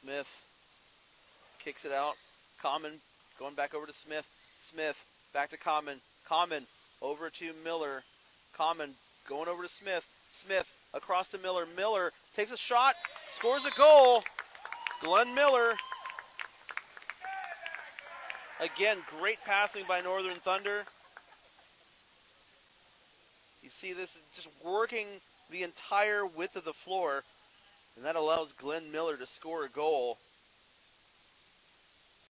Smith kicks it out. Common going back over to Smith. Smith back to Common. Common over to Miller. Common going over to Smith. Smith across to Miller. Miller takes a shot, scores a goal. Glenn Miller. Again, great passing by Northern Thunder. You see this just working the entire width of the floor, and that allows Glenn Miller to score a goal.